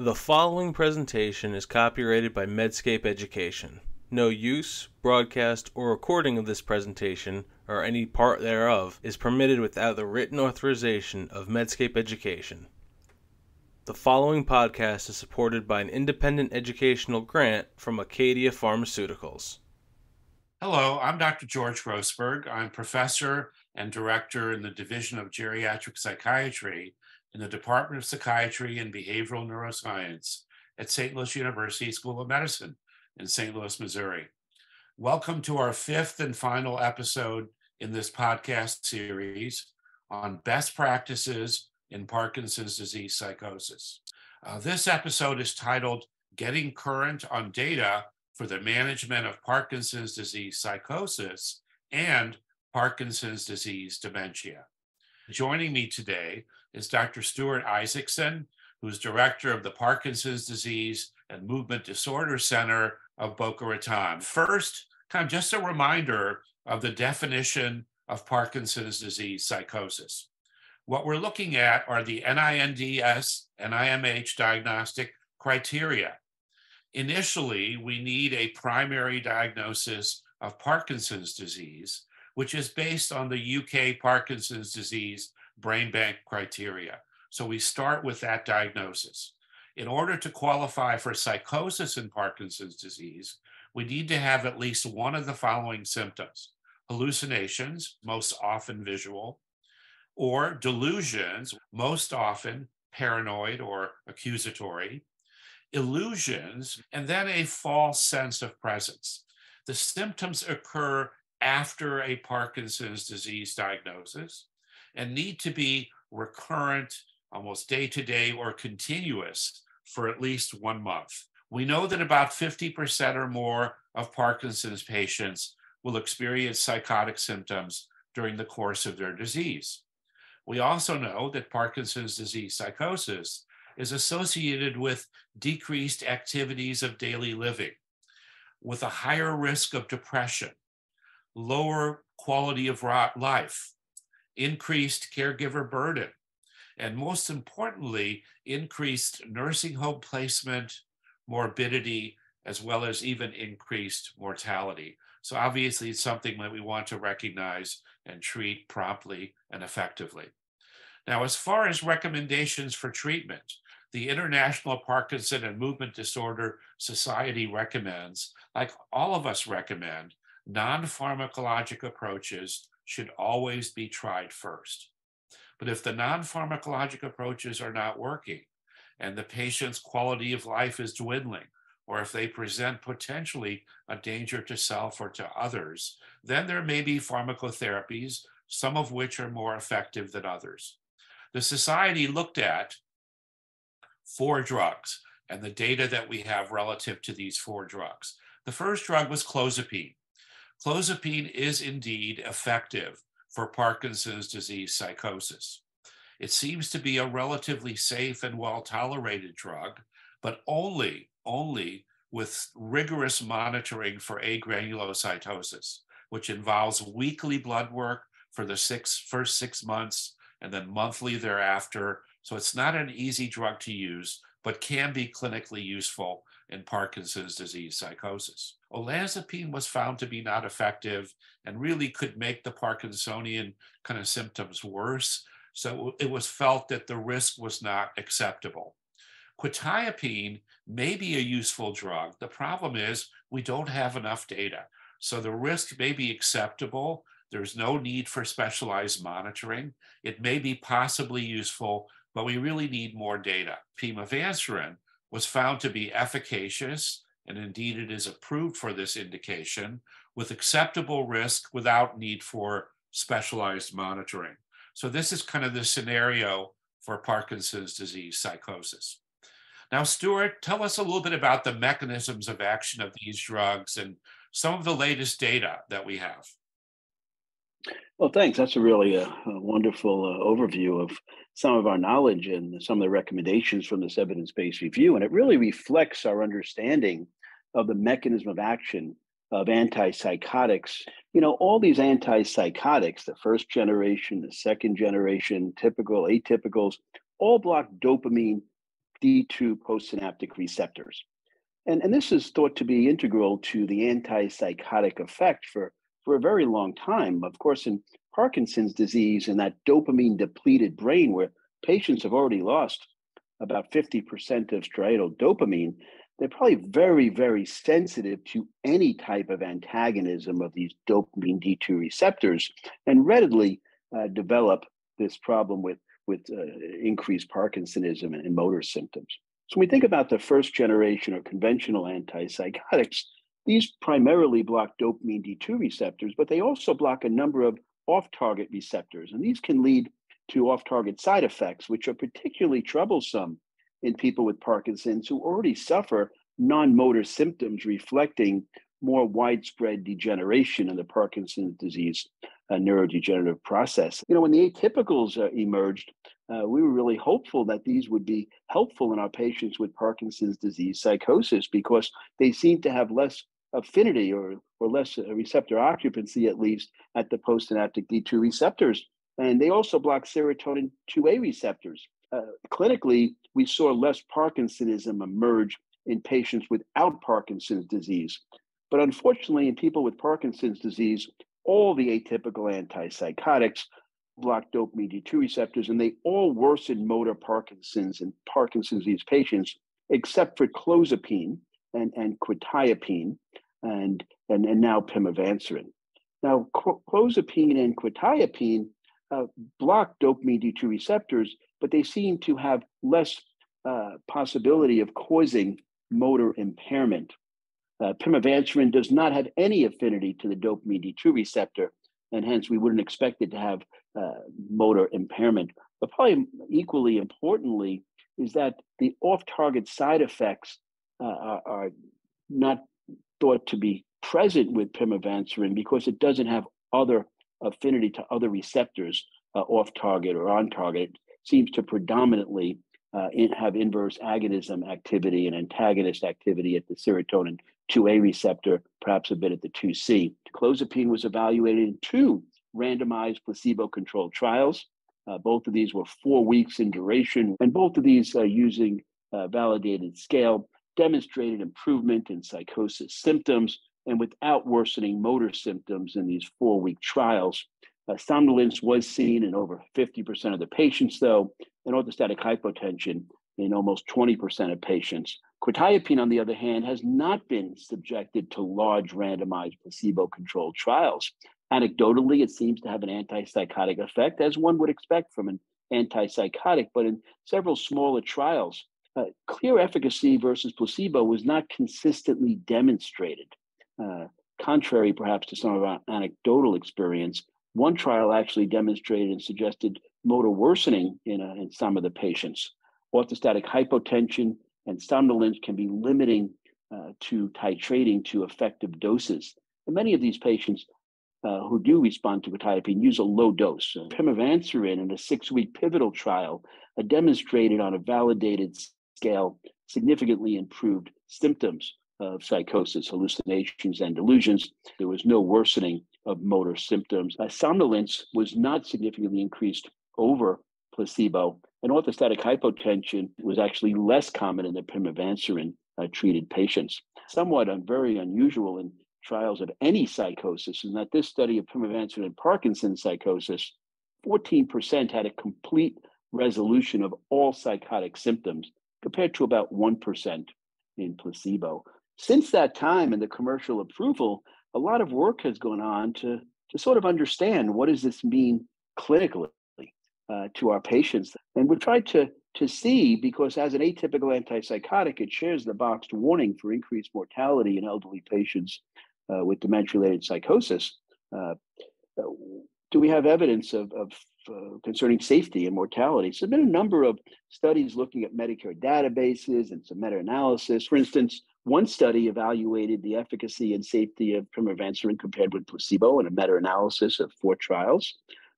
The following presentation is copyrighted by Medscape Education. No use, broadcast, or recording of this presentation, or any part thereof, is permitted without the written authorization of Medscape Education. The following podcast is supported by an independent educational grant from Acadia Pharmaceuticals. Hello, I'm Dr. George Grossberg. I'm professor and director in the Division of Geriatric Psychiatry in the Department of Psychiatry and Behavioral Neuroscience at St. Louis University School of Medicine in St. Louis, Missouri. Welcome to our fifth and final episode in this podcast series on best practices in Parkinson's disease psychosis. Uh, this episode is titled Getting Current on Data for the Management of Parkinson's Disease Psychosis and Parkinson's Disease Dementia. Joining me today is Dr. Stuart Isaacson, who's director of the Parkinson's Disease and Movement Disorder Center of Boca Raton. First, kind of just a reminder of the definition of Parkinson's disease psychosis. What we're looking at are the NINDS, and NIMH diagnostic criteria. Initially, we need a primary diagnosis of Parkinson's disease, which is based on the UK Parkinson's disease brain bank criteria. So we start with that diagnosis. In order to qualify for psychosis in Parkinson's disease, we need to have at least one of the following symptoms hallucinations, most often visual, or delusions, most often paranoid or accusatory, illusions, and then a false sense of presence. The symptoms occur after a Parkinson's disease diagnosis and need to be recurrent, almost day to day or continuous for at least one month. We know that about 50% or more of Parkinson's patients will experience psychotic symptoms during the course of their disease. We also know that Parkinson's disease psychosis is associated with decreased activities of daily living, with a higher risk of depression, lower quality of life, increased caregiver burden, and most importantly, increased nursing home placement, morbidity, as well as even increased mortality. So, obviously, it's something that we want to recognize and treat promptly and effectively. Now, as far as recommendations for treatment, the International Parkinson and Movement Disorder Society recommends, like all of us recommend, non pharmacologic approaches should always be tried first. But if the non pharmacologic approaches are not working and the patient's quality of life is dwindling, or if they present potentially a danger to self or to others, then there may be pharmacotherapies, some of which are more effective than others. The society looked at four drugs and the data that we have relative to these four drugs. The first drug was clozapine. Clozapine is indeed effective for Parkinson's disease psychosis. It seems to be a relatively safe and well tolerated drug, but only, only with rigorous monitoring for agranulocytosis, which involves weekly blood work for the six, first six months and then monthly thereafter. So it's not an easy drug to use, but can be clinically useful in Parkinson's disease psychosis. Olanzapine was found to be not effective and really could make the Parkinsonian kind of symptoms worse. So it was felt that the risk was not acceptable. Quetiapine may be a useful drug. The problem is we don't have enough data. So the risk may be acceptable. There's no need for specialized monitoring. It may be possibly useful, but we really need more data. Pimavanserin was found to be efficacious, and indeed it is approved for this indication with acceptable risk without need for specialized monitoring. So, this is kind of the scenario for Parkinson's disease psychosis. Now, Stuart, tell us a little bit about the mechanisms of action of these drugs and some of the latest data that we have. Well, thanks. That's a really uh, a wonderful uh, overview of some of our knowledge and some of the recommendations from this evidence based review. And it really reflects our understanding of the mechanism of action of antipsychotics. You know, all these antipsychotics, the first generation, the second generation, typical, atypicals, all block dopamine D2 postsynaptic receptors. And, and this is thought to be integral to the antipsychotic effect for, for a very long time. Of course, in Parkinson's disease and that dopamine depleted brain, where patients have already lost about 50% of striatal dopamine, they're probably very, very sensitive to any type of antagonism of these dopamine D2 receptors and readily uh, develop this problem with, with uh, increased Parkinsonism and, and motor symptoms. So when we think about the first generation or conventional antipsychotics, these primarily block dopamine D2 receptors, but they also block a number of off target receptors. And these can lead to off target side effects, which are particularly troublesome in people with Parkinson's who already suffer non motor symptoms reflecting more widespread degeneration in the Parkinson's disease uh, neurodegenerative process. You know, when the atypicals uh, emerged, uh, we were really hopeful that these would be helpful in our patients with Parkinson's disease psychosis because they seem to have less affinity or, or less uh, receptor occupancy, at least, at the postsynaptic D2 receptors. And they also block serotonin 2A receptors. Uh, clinically, we saw less Parkinsonism emerge in patients without Parkinson's disease. But unfortunately, in people with Parkinson's disease, all the atypical antipsychotics block dopamine D2 receptors, and they all worsen motor Parkinson's in Parkinson's disease patients, except for clozapine and, and quetiapine and, and, and now pimavanserin. Now, clozapine and quetiapine uh, block dopamine D2 receptors, but they seem to have less uh, possibility of causing motor impairment. Uh, pimavanserin does not have any affinity to the dopamine D2 receptor, and hence we wouldn't expect it to have uh, motor impairment. But probably equally importantly is that the off-target side effects uh, are, are, not thought to be present with pimavanserin because it doesn't have other affinity to other receptors uh, off target or on target. Seems to predominantly uh, in, have inverse agonism activity and antagonist activity at the serotonin 2A receptor, perhaps a bit at the 2C. Clozapine was evaluated in two randomized placebo controlled trials. Uh, both of these were four weeks in duration, and both of these, uh, using a validated scale, demonstrated improvement in psychosis symptoms and without worsening motor symptoms in these four week trials. Uh, somnolence was seen in over 50% of the patients, though, and orthostatic hypotension in almost 20% of patients. Quetiapine, on the other hand, has not been subjected to large randomized placebo controlled trials. Anecdotally, it seems to have an antipsychotic effect, as one would expect from an antipsychotic, but in several smaller trials, uh, clear efficacy versus placebo was not consistently demonstrated. Uh, contrary perhaps to some of our anecdotal experience, one trial actually demonstrated and suggested motor worsening in, uh, in some of the patients. Orthostatic hypotension and somnolence can be limiting uh, to titrating to effective doses. And many of these patients uh, who do respond to quetiapine use a low dose. Uh, pimavanserin in a six-week pivotal trial uh, demonstrated on a validated scale significantly improved symptoms of psychosis, hallucinations, and delusions. There was no worsening of motor symptoms. Uh, somnolence was not significantly increased over placebo, and orthostatic hypotension was actually less common in the pimavanserin uh, treated patients. Somewhat un- very unusual in trials of any psychosis, in that this study of pimavanserin and Parkinson's psychosis, 14% had a complete resolution of all psychotic symptoms, compared to about 1% in placebo since that time and the commercial approval, a lot of work has gone on to, to sort of understand what does this mean clinically uh, to our patients. And we've tried to, to see, because as an atypical antipsychotic, it shares the boxed warning for increased mortality in elderly patients uh, with dementia-related psychosis. Uh, do we have evidence of, of uh, concerning safety and mortality. So, there have been a number of studies looking at Medicare databases and some meta-analysis. For instance, one study evaluated the efficacy and safety of pimavanserin compared with placebo in a meta-analysis of four trials.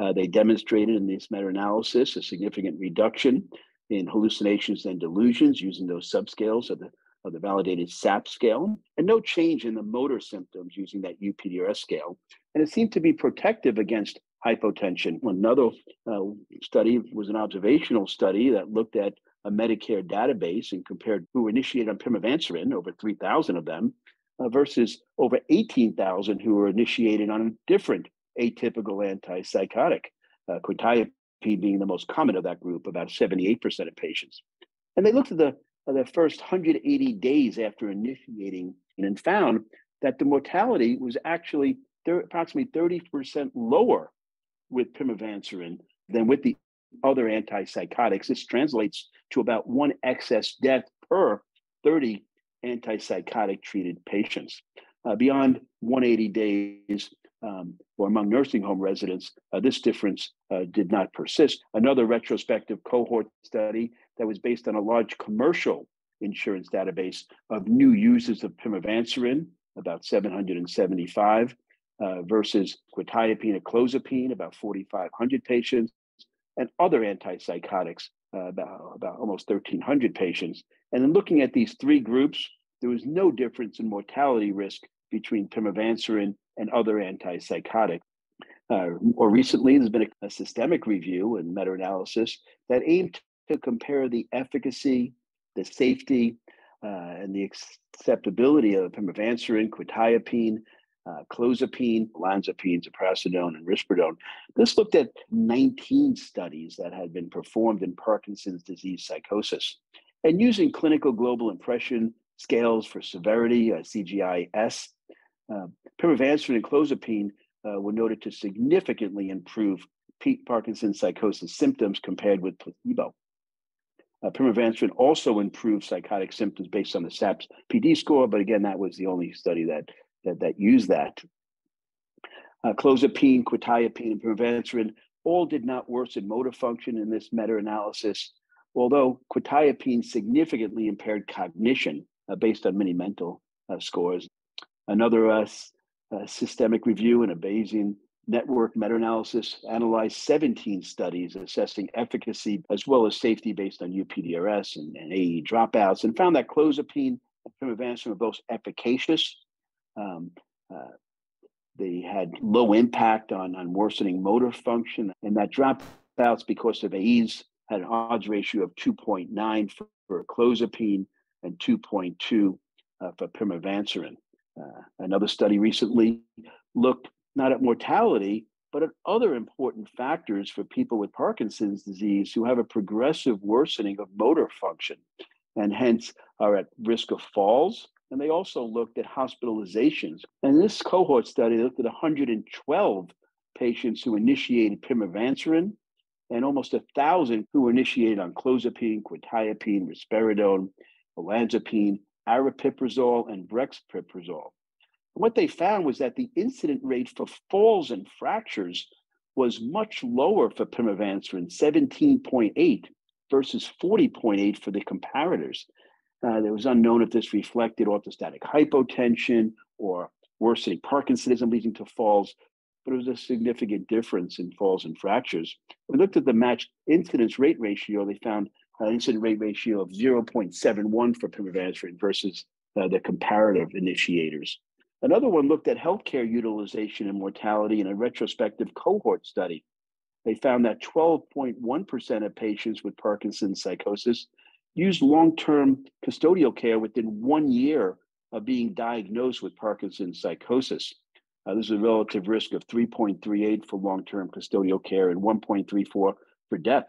Uh, they demonstrated in this meta-analysis a significant reduction in hallucinations and delusions using those subscales of the of the validated SAP scale, and no change in the motor symptoms using that UPDRS scale. And it seemed to be protective against hypotension. Another uh, study was an observational study that looked at a Medicare database and compared who initiated on pimavanserin, over 3,000 of them, uh, versus over 18,000 who were initiated on a different atypical antipsychotic, uh, quetiapine being the most common of that group, about 78% of patients. And they looked at the, uh, the first 180 days after initiating and found that the mortality was actually approximately 30% lower with pimavanserin than with the other antipsychotics. This translates to about one excess death per 30 antipsychotic treated patients. Uh, beyond 180 days, um, or among nursing home residents, uh, this difference uh, did not persist. Another retrospective cohort study that was based on a large commercial insurance database of new users of pimavanserin, about 775, uh, versus quetiapine and clozapine, about 4,500 patients, and other antipsychotics, uh, about, about almost 1,300 patients. And in looking at these three groups, there was no difference in mortality risk between pimavanserin and other antipsychotics. Uh, more recently, there's been a, a systemic review and meta analysis that aimed to compare the efficacy, the safety, uh, and the acceptability of pimavanserin, quetiapine, uh, clozapine, olanzapine, ziprasidone, and risperidone. This looked at 19 studies that had been performed in Parkinson's disease psychosis. And using clinical global impression scales for severity, uh, CGI-S, uh, pimavanserin and clozapine uh, were noted to significantly improve Parkinson's psychosis symptoms compared with placebo. Uh, pimavanserin also improved psychotic symptoms based on the SAPS PD score, but again, that was the only study that that, that use that. Uh, clozapine, quetiapine, and pimavanserin all did not worsen motor function in this meta-analysis, although quetiapine significantly impaired cognition uh, based on Mini-Mental uh, scores. Another uh, uh, systemic review and a Bayesian network meta-analysis analyzed 17 studies assessing efficacy as well as safety based on UPDRS and, and AE dropouts and found that clozapine and pimavanserin were both efficacious um, uh, they had low impact on, on worsening motor function, and that dropouts because of AEs had an odds ratio of 2.9 for, for clozapine and 2.2 uh, for pimavanserin. Uh, another study recently looked not at mortality, but at other important factors for people with Parkinson's disease who have a progressive worsening of motor function and hence are at risk of falls and they also looked at hospitalizations. And this cohort study looked at 112 patients who initiated pimavanserin and almost a thousand who were initiated on clozapine, quetiapine, risperidone, olanzapine, aripiprazole, and brexpiprazole. What they found was that the incident rate for falls and fractures was much lower for pimavanserin, 17.8 versus 40.8 for the comparators. Uh, it was unknown if this reflected orthostatic hypotension or worsening Parkinsonism leading to falls, but it was a significant difference in falls and fractures. We looked at the matched incidence rate ratio. They found an incident rate ratio of 0.71 for pimavanserin versus uh, the comparative initiators. Another one looked at healthcare utilization and mortality in a retrospective cohort study. They found that 12.1% of patients with Parkinson's psychosis used long term custodial care within one year of being diagnosed with Parkinson's psychosis. Uh, this is a relative risk of 3.38 for long term custodial care and 1.34 for death.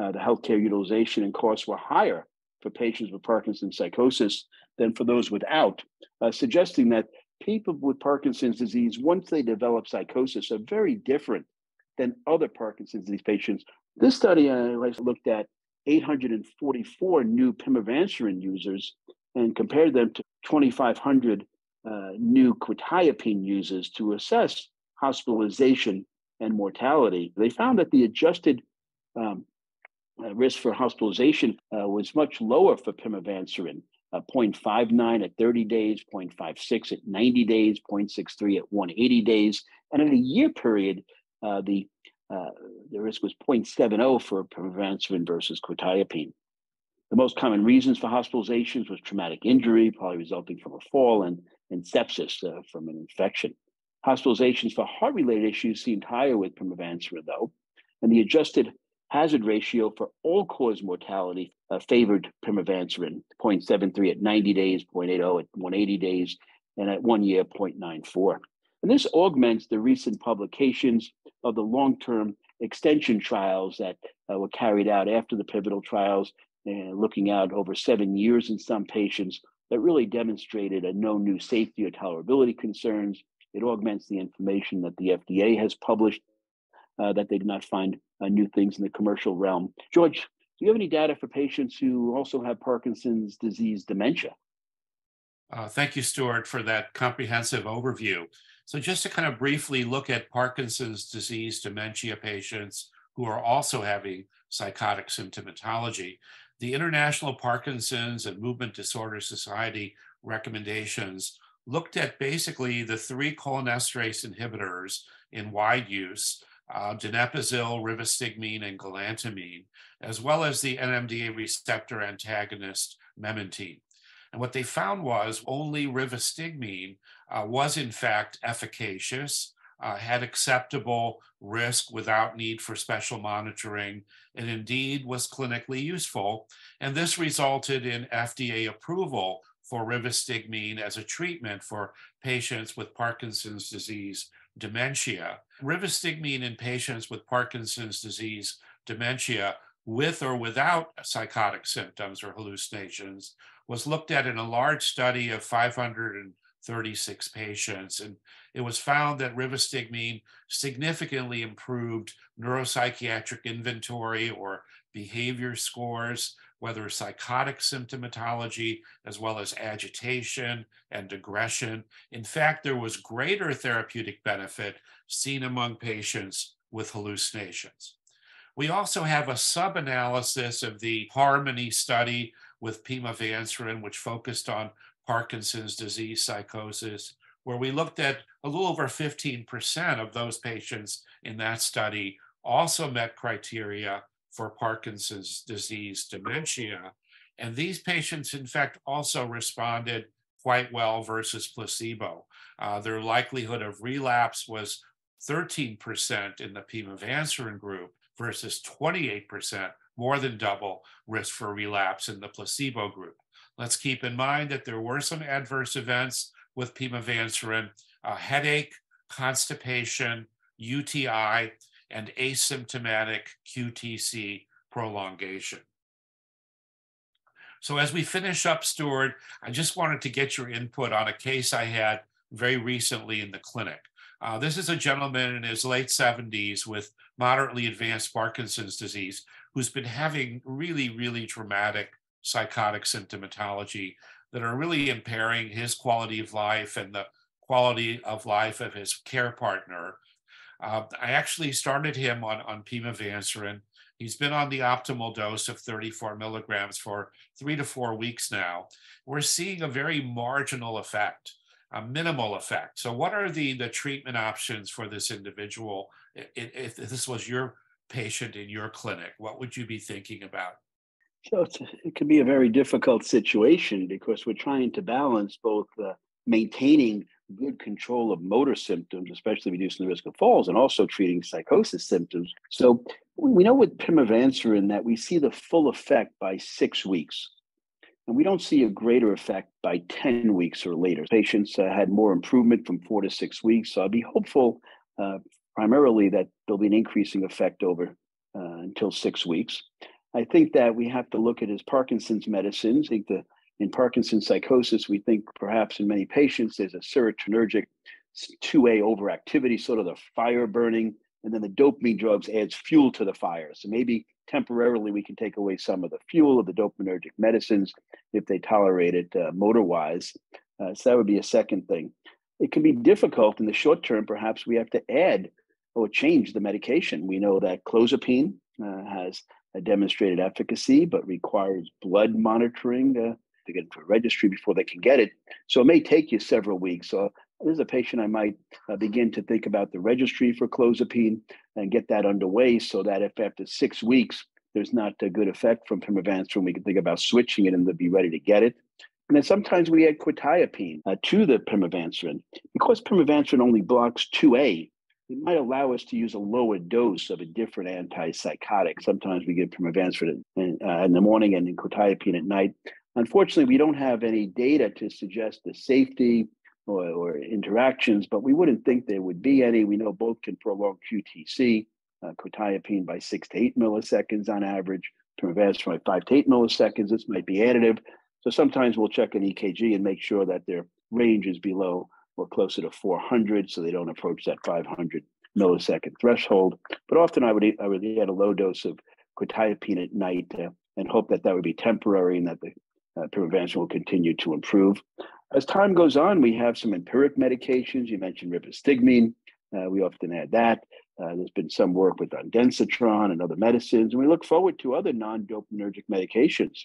Uh, the healthcare utilization and costs were higher for patients with Parkinson's psychosis than for those without, uh, suggesting that people with Parkinson's disease, once they develop psychosis, are very different than other Parkinson's disease patients. This study I looked at 844 new pimavanserin users and compared them to 2,500 uh, new quetiapine users to assess hospitalization and mortality. They found that the adjusted um, uh, risk for hospitalization uh, was much lower for pimavanserin, uh, 0.59 at 30 days, 0.56 at 90 days, 0.63 at 180 days. And in a year period, uh, the uh, the risk was 0.70 for pimavanserin versus quetiapine. The most common reasons for hospitalizations was traumatic injury, probably resulting from a fall, and, and sepsis uh, from an infection. Hospitalizations for heart-related issues seemed higher with pimavanserin, though, and the adjusted hazard ratio for all cause mortality uh, favored pimavanserin, 0.73 at 90 days, 0.80 at 180 days, and at one year, 0.94. And this augments the recent publications of the long term extension trials that uh, were carried out after the pivotal trials, uh, looking out over seven years in some patients that really demonstrated a no new safety or tolerability concerns. It augments the information that the FDA has published uh, that they did not find uh, new things in the commercial realm. George, do you have any data for patients who also have Parkinson's disease dementia? Uh, thank you, Stuart, for that comprehensive overview. So, just to kind of briefly look at Parkinson's disease dementia patients who are also having psychotic symptomatology, the International Parkinson's and Movement Disorder Society recommendations looked at basically the three cholinesterase inhibitors in wide use uh, donepezil, rivastigmine, and galantamine, as well as the NMDA receptor antagonist memantine. And what they found was only rivastigmine uh, was in fact efficacious, uh, had acceptable risk without need for special monitoring, and indeed was clinically useful. And this resulted in FDA approval for rivastigmine as a treatment for patients with Parkinson's disease dementia. Rivastigmine in patients with Parkinson's disease dementia with or without psychotic symptoms or hallucinations was looked at in a large study of 536 patients. And it was found that rivastigmine significantly improved neuropsychiatric inventory or behavior scores, whether psychotic symptomatology as well as agitation and aggression. In fact, there was greater therapeutic benefit seen among patients with hallucinations. We also have a sub-analysis of the Harmony study with pimavanserin, which focused on Parkinson's disease psychosis, where we looked at a little over 15% of those patients in that study also met criteria for Parkinson's disease dementia. And these patients, in fact, also responded quite well versus placebo. Uh, their likelihood of relapse was 13% in the pimavanserin group versus 28%, more than double risk for relapse in the placebo group. Let's keep in mind that there were some adverse events with pimavanserin, uh, headache, constipation, UTI, and asymptomatic QTC prolongation. So as we finish up, Stuart, I just wanted to get your input on a case I had very recently in the clinic. Uh, this is a gentleman in his late 70s with moderately advanced Parkinson's disease who's been having really, really dramatic psychotic symptomatology that are really impairing his quality of life and the quality of life of his care partner. Uh, I actually started him on, on pimavanserin. He's been on the optimal dose of 34 milligrams for three to four weeks now. We're seeing a very marginal effect a minimal effect. So, what are the the treatment options for this individual? If, if this was your patient in your clinic, what would you be thinking about? So it can be a very difficult situation because we're trying to balance both uh, maintaining good control of motor symptoms, especially reducing the risk of falls, and also treating psychosis symptoms. So we know with pimavanserin that we see the full effect by six weeks. And we don't see a greater effect by 10 weeks or later. Patients uh, had more improvement from four to six weeks. So I'd be hopeful uh, primarily that there'll be an increasing effect over uh, until six weeks. I think that we have to look at his Parkinson's medicines. I think the in Parkinson's psychosis, we think perhaps in many patients there's a serotonergic 2A overactivity, sort of the fire burning, and then the dopamine drugs adds fuel to the fire. So maybe temporarily we can take away some of the fuel of the dopaminergic medicines if they tolerate it uh, motor wise. Uh, so that would be a second thing. It can be difficult in the short term. Perhaps we have to add or change the medication. We know that clozapine uh, has demonstrated efficacy, but requires blood monitoring uh, to get into a registry before they can get it. So it may take you several weeks. So this is a patient I might uh, begin to think about the registry for clozapine and get that underway so that if after six weeks there's not a good effect from pimavanserin, we can think about switching it and to be ready to get it. And then sometimes we add quetiapine uh, to the pimavanserin. Because pimavanserin only blocks 2A, it might allow us to use a lower dose of a different antipsychotic. Sometimes we give pimavanserin in, uh, in the morning and then quetiapine at night. Unfortunately, we don't have any data to suggest the safety or, or, interactions, but we wouldn't think there would be any. We know both can prolong QTC, uh, quetiapine by six to eight milliseconds on average, pimavanserin by five to eight milliseconds. This might be additive. So sometimes we'll check an EKG and make sure that their range is below or closer to 400 so they don't approach that 500 millisecond threshold. But often I would, I would add a low dose of quetiapine at night uh, and hope that that would be temporary and that the uh, prevention will continue to improve. As time goes on, we have some empiric medications. You mentioned rivastigmine. Uh, we often add that. Uh, there's been some work with ondansetron and other medicines, and we look forward to other non-dopaminergic medications.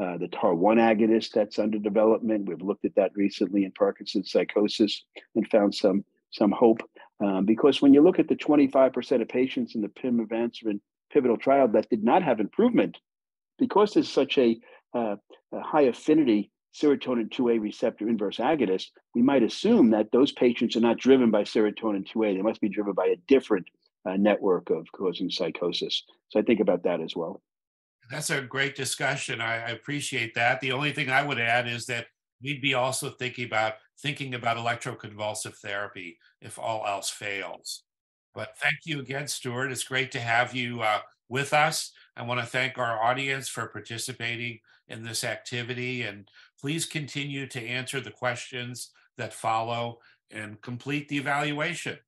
Uh, the TAAR1 agonist that's under development. We've looked at that recently in Parkinson's psychosis and found some some hope. Um, because when you look at the 25% of patients in the PIM pimavanserin pivotal trial that did not have improvement, because there's such a, uh, a high affinity serotonin 2A receptor inverse agonist, we might assume that those patients are not driven by serotonin 2A. They must be driven by a different uh, network of causing psychosis. So I think about that as well. That's a great discussion. I, I appreciate that. The only thing I would add is that we'd be also thinking about thinking about electroconvulsive therapy if all else fails. But thank you again, Stuart. It's great to have you uh, with us. I want to thank our audience for participating in this activity and please continue to answer the questions that follow and complete the evaluation.